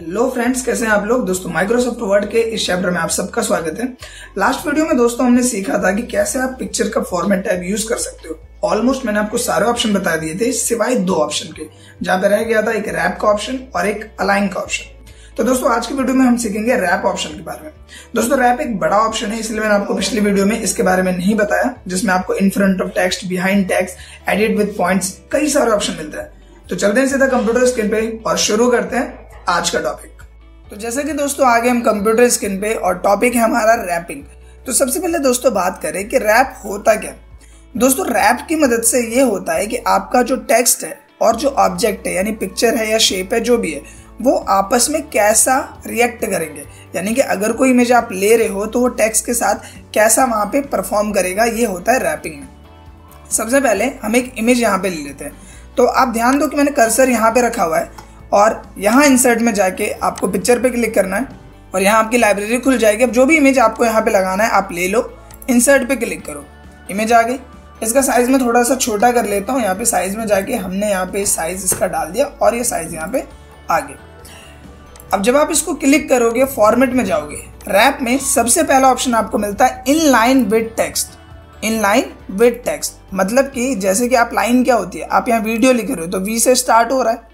Hello friends कैसे हैं आप लोग? दोस्तों माइक्रोसॉफ्ट वर्ड के इस चैप्टर में आप सबका स्वागत है। लास्ट वीडियो में दोस्तों हमने सीखा था कि कैसे आप पिक्चर का फॉर्मेट टाइप यूज़ कर सकते हो। ऑलमोस्ट मैंने आपको सारे ऑप्शन बता दिए थे, सिवाय दो ऑप्शन के। जहाँ पे रह गया था एक रैप का ऑप्शन और एक अलाइन का ऑप्शन तो दोस्तों, आज की वीडियो में हम सीखेंगे रैप ऑप्शन के बारे में। दोस्तों रैप एक बड़ा ऑप्शन है, इसलिए मैंने आपको पिछली वीडियो में इसके बारे में नहीं बताया, जिसमें आपको in front of text behind text edit with points कई सारे ऑप्शन मिलते हैं। तो चलते हैं सीधा कंप्यूटर स्क्रीन पे और शुरू करते हैं। आज का टॉपिक तो जैसे कि दोस्तों, आगे हम कंप्यूटर स्क्रीन पे और टॉपिक है हमारा रैपिंग तो सबसे पहले दोस्तों बात करें कि रैप होता क्या? दोस्तों रैप की मदद से ये होता है कि आपका जो टेक्स्ट है और जो ऑब्जेक्ट है, यानी पिक्चर है या शेप है, जो भी है, वो आपस में कैसा रिएक्ट करेंगे? यानी कि अगर कोई इमेज आप ले रहे हो तो वो टेक्स्ट के साथ कैसा वहाँ पे परफॉर्म करेगा? ये होता है रैपिंग में सबसे पहले हम एक इमेज यहाँ पे ले लेते हैं. तो आप ध्यान दो कि मैंने कर्सर यहाँ पे रखा हुआ है. और यहाँ इंसर्ट में जाके आपको पिक्चर पे क्लिक करना है और यहाँ आपकी लाइब्रेरी खुल जाएगी। अब जो भी इमेज आपको यहाँ पे लगाना है, आप ले लो। इंसर्ट पे क्लिक करो। इमेज आ गई। इसका साइज़ में थोड़ा सा छोटा कर लेता हूँ। यहाँ पे साइज़ में जाके हमने यहाँ पे साइज़ इसका डाल दिया और ये साइज़ यहाँ पे आ गया। अब जब आप इसको क्लिक करोगे फॉर्मेट में जाओगे रैप में सबसे पहला ऑप्शन आपको मिलता है in line with text in line with text मतलब कि जैसे कि आप लाइन क्या होती है? आप यहाँ वीडियो लिख रहे हो तो वी से स्टार्ट हो रहा है।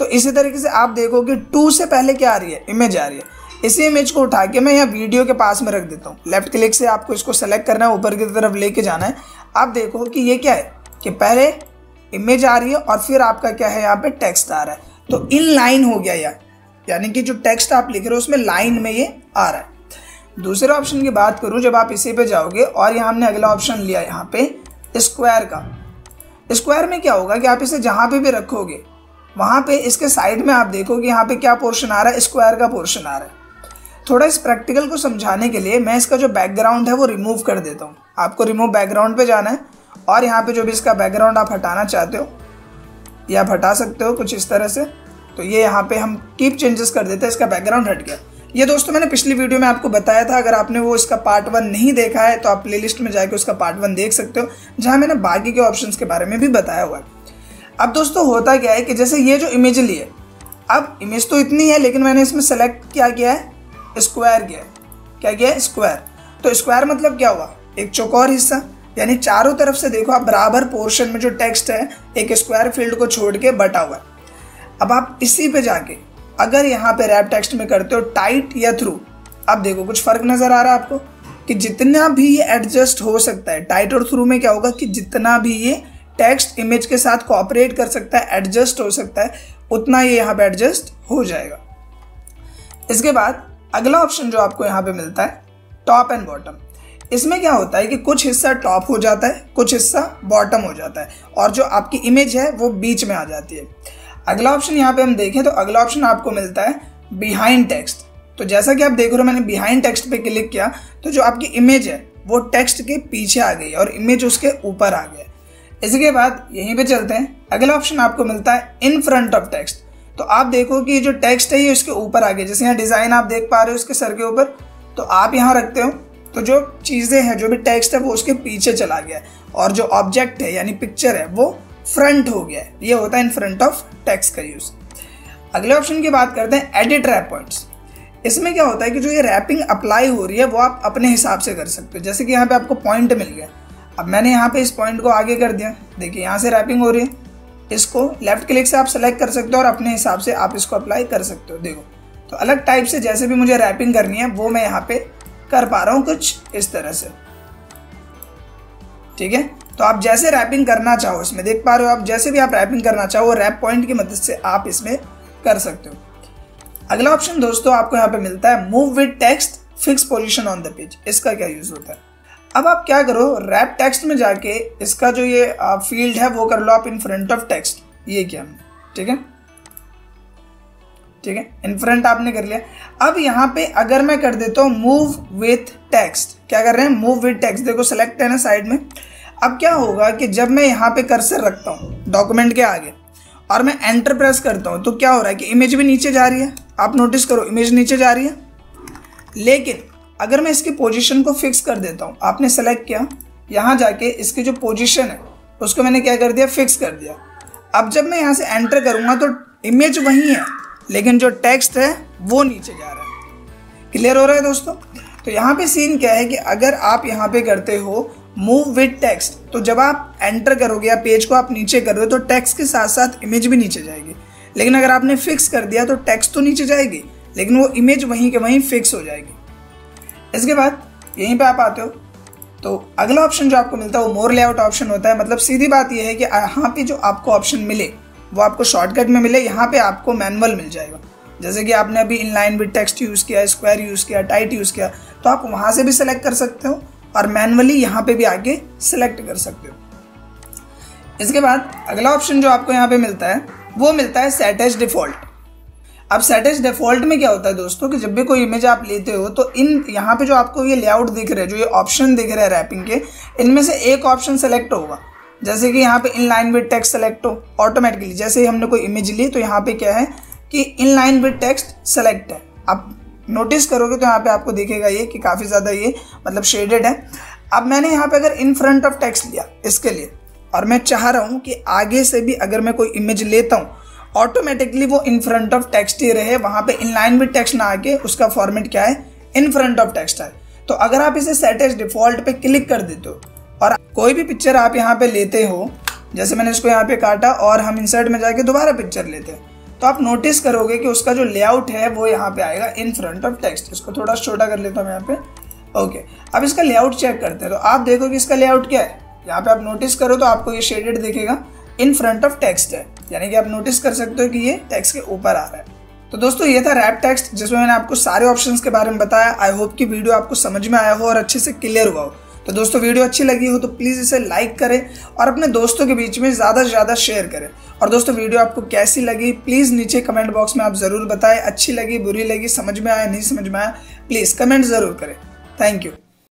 तो इसी तरीके से आप देखोगे टू से पहले क्या आ रही है? इमेज आ रही है। इसी इमेज को उठा के मैं यहाँ वीडियो के पास में रख देता हूँ। लेफ़्ट क्लिक से आपको इसको सेलेक्ट करना है, ऊपर की तरफ़ लेके जाना है। आप देखो कि ये क्या है? कि पहले इमेज आ रही है और फिर आपका क्या है? यहाँ पे टेक्स्ट आ रहा है। तो इन लाइन हो गया यार। यानी कि जो टेक्स्ट आप लिख रहे हो, उसमें लाइन में ये आ रहा है। दूसरे ऑप्शन की बात करूँ, जब आप इसी पे जाओगे और यहाँ हमने अगला ऑप्शन लिया यहाँ पे स्क्वायर का। स्क्वायर में क्या होगा कि आप इसे जहाँ पे भी रखोगे वहाँ पे इसके साइड में आप देखोगे यहाँ पे क्या पोर्शन आ रहा है? स्क्वायर का पोर्शन आ रहा है। थोड़ा इस प्रैक्टिकल को समझाने के लिए मैं इसका जो बैकग्राउंड है वो रिमूव कर देता हूँ। आपको रिमूव बैकग्राउंड पे जाना है और यहाँ पे जो भी इसका बैकग्राउंड आप हटाना चाहते हो, या आप हटा सकते हो कुछ इस तरह से तो ये यहाँ पे हम कीप चेंजेस कर देते हैं, इसका बैकग्राउंड हट गया। ये दोस्तों मैंने पिछली वीडियो में आपको बताया था, अगर आपने वो इसका पार्ट वन नहीं देखा है तो आप प्लेलिस्ट में जाके उसका पार्ट वन देख सकते हो, जहाँ मैंने बाकी के ऑप्शंस के बारे में भी बताया हुआ है। अब दोस्तों होता क्या है कि जैसे ये जो इमेज ली है, अब इमेज तो इतनी है, लेकिन मैंने इसमें सेलेक्ट क्या किया है? स्क्वायर किया है। क्या किया है? स्क्वायर तो स्क्वायर मतलब क्या हुआ? एक चौकोर हिस्सा। यानी चारों तरफ़ से देखो आप, बराबर पोर्शन में जो टेक्स्ट है, एक स्क्वायर फ़ील्ड को छोड़ के बटा हुआ है। अब आप इसी पे जाके, अगर यहाँ पे रैप टेक्स्ट में करते हो टाइट या थ्रू अब देखो कुछ फ़र्क नज़र आ रहा है आपको कि जितना भी ये एडजस्ट हो सकता है टाइट और थ्रू में क्या होगा कि जितना भी ये टेक्स्ट इमेज के साथ कोऑपरेट कर सकता है एडजस्ट हो सकता है, उतना ये यहाँ पे एडजस्ट हो जाएगा। इसके बाद अगला ऑप्शन जो आपको यहाँ पे मिलता है टॉप एंड बॉटम इसमें क्या होता है कि कुछ हिस्सा टॉप हो जाता है, कुछ हिस्सा बॉटम हो जाता है, और जो आपकी इमेज है वो बीच में आ जाती है। अगला ऑप्शन यहाँ पे हम देखें तो अगला ऑप्शन आपको मिलता है बिहाइंड टेक्स्ट तो जैसा कि आप देख रहे हो, मैंने बिहाइंड टेक्स्ट पे क्लिक किया तो जो आपकी इमेज है, वो टेक्स्ट के पीछे आ गई और इमेज उसके ऊपर आ गया इसके बाद यहीं पे चलते हैं। अगला ऑप्शन आपको मिलता है इन फ्रंट ऑफ़ टेक्स्ट तो आप देखो कि जो टेक्स्ट है, ये उसके ऊपर आ गया। जैसे यहाँ डिज़ाइन आप देख पा रहे हो उसके सर के ऊपर तो आप यहाँ रखते हो तो जो चीज़ें हैं, जो भी टेक्स्ट है, वो उसके पीछे चला गया और जो ऑब्जेक्ट है, यानी पिक्चर है, वो फ्रंट हो गया है। ये होता है इन फ्रंट ऑफ़ टेक्स्ट का यूज़ अगले ऑप्शन की बात करते हैं एडिट रैप पॉइंट्स इसमें क्या होता है कि जो ये रैपिंग अप्लाई हो रही है, वो आप अपने हिसाब से कर सकते हो। जैसे कि यहाँ पे आपको पॉइंट मिल गया। अब मैंने यहाँ पे इस पॉइंट को आगे कर दिया। देखिए, यहाँ से रैपिंग हो रही है। इसको लेफ़्ट क्लिक से आप सेलेक्ट कर सकते हो और अपने हिसाब से आप इसको अप्लाई कर सकते हो। देखो तो अलग टाइप से जैसे भी मुझे रैपिंग करनी है, वो मैं यहाँ पे कर पा रहा हूँ कुछ इस तरह से। ठीक है? तो आप जैसे रैपिंग करना चाहो, इसमें देख पा रहे हो आप, जैसे भी आप रैपिंग करना चाहो, वो रैप पॉइंट की मदद से आप इसमें कर सकते हो। अगला ऑप्शन दोस्तों, आपको यहाँ पे मिलता है move with text fix position on the page इसका क्या यूज़ होता है? अब आप क्या करो रैप टेक्स्ट में जाके इसका जो ये फ़ील्ड है, वो कर लो आप इन फ्रंट ऑफ़ टेक्स्ट ये किया हमने, ठीक है? ठीक है? इन फ्रंट आपने कर लिया। अब यहाँ पे अगर मैं कर देता हूँ मूव विथ टेक्स्ट क्या कर रहे हैं? मूव विथ टेक्स्ट देखो सेलेक्ट है ना साइड में। अब क्या होगा कि जब मैं यहाँ पे कर्सर रखता हूँ डॉक्यूमेंट के आगे, और मैं एंटर प्रेस करता हूँ तो क्या हो रहा है कि इमेज भी नीचे जा रही है। आप नोटिस करो इमेज नीचे जा रही है। लेकिन अगर मैं इसकी पोजीशन को फिक्स कर देता हूँ, आपने सेलेक्ट किया, यहाँ जाके इसकी जो पोजीशन है, उसको मैंने क्या कर दिया? फिक्स कर दिया। अब जब मैं यहाँ से एंटर करूँगा तो इमेज वही है, लेकिन जो टेक्स्ट है, वो नीचे जा रहा है। क्लियर हो रहा है दोस्तों? तो यहाँ पे सीन क्या है कि अगर आप यहाँ पे करते हो मूव विद टेक्स्ट तो जब आप एंटर करोगे या पेज को आप नीचे कर रहे हो तो टेक्स्ट के साथ साथ इमेज भी नीचे जाएगी। लेकिन अगर आपने फिक्स कर दिया तो टेक्स्ट तो नीचे जाएगी, लेकिन वो इमेज वहीं के वहीं फिक्स हो जाएगी। इसके बाद यहीं पे आप आते हो। तो अगला ऑप्शन जो आपको मिलता है, वो मोर लेआउट ऑप्शन होता है। मतलब सीधी बात यह है कि यहाँ पे जो आपको ऑप्शन मिले, वो आपको शॉर्टकट में मिले, यहाँ पे आपको मैनुअल मिल जाएगा। जैसे कि आपने अभी इनलाइन विद टेक्स्ट यूज़ किया स्क्वायर यूज़ किया टाइट यूज़ किया तो आप वहाँ से भी सिलेक्ट कर सकते हो और मैनुअली यहाँ पे भी आगे सिलेक्ट कर सकते हो। इसके बाद अगला ऑप्शन जो आपको यहाँ पे मिलता है, वो मिलता है सेट एज डिफ़ॉल्ट अब सेट एज डिफ़ॉल्ट में क्या होता है दोस्तों कि जब भी कोई इमेज आप लेते हो तो इन, यहाँ पे जो आपको ये लेआउट दिख रहे हैं, जो ये ऑप्शन दिख रहे हैं रैपिंग के, इनमें से एक ऑप्शन सेलेक्ट होगा। जैसे कि यहाँ पे in line with text select हो ऑटोमेटिकली जैसे ही हमने कोई इमेज ली तो यहाँ पे क्या है कि in line with text select है। आप नोटिस करोगे तो यहाँ पे आपको दिखेगा ये कि काफ़ी ज़्यादा ये मतलब शेडेड है। अब मैंने यहाँ पे अगर इन फ्रंट ऑफ़ टेक्स्ट लिया, इसके लिए, और मैं चाह रहा हूँ कि आगे से भी अगर मैं कोई इमेज लेता हूँ ऑटोमेटिकली वो इन फ्रंट ऑफ़ टेक्स्ट ही रहे, वहाँ पे इन लाइन विद टेक्स्ट ना आके उसका फॉर्मेट क्या है? इन फ्रंट ऑफ़ टेक्स्ट है तो अगर आप इसे सेट एज डिफ़ॉल्ट पे क्लिक कर देते हो, और कोई भी पिक्चर आप यहाँ पे लेते हो, जैसे मैंने इसको यहाँ पे काटा और हम इंसर्ट में जाके दोबारा पिक्चर लेते हैं तो आप नोटिस करोगे कि उसका जो लेआउट है वो यहाँ पे आएगा इन फ्रंट ऑफ़ टेक्स्ट इसको थोड़ा छोटा कर लेता हूँ यहाँ पे। ओके अब इसका लेआउट चेक करते हैं। तो आप देखो कि इसका लेआउट क्या है। यहाँ पे आप नोटिस करो तो आपको ये शेडेड दिखेगा। इन फ्रंट ऑफ़ टेक्स्ट है। यानी कि आप नोटिस कर सकते हो कि ये टेक्स्ट के ऊपर आ रहा है। तो दोस्तों, ये था रैप टेक्स्ट जिसमें मैंने आपको सारे ऑप्शन के बारे में बताया। आई होप कि वीडियो आपको समझ में आया हो और अच्छे से क्लियर हुआ हो। तो दोस्तों वीडियो अच्छी लगी हो तो प्लीज़ इसे लाइक करें और अपने दोस्तों के बीच में ज़्यादा से ज़्यादा शेयर करें। और दोस्तों वीडियो आपको कैसी लगी प्लीज़ नीचे कमेंट बॉक्स में आप ज़रूर बताएँ। अच्छी लगी, बुरी लगी, समझ में आया, नहीं समझ में आया प्लीज़ कमेंट ज़रूर करें। Thank you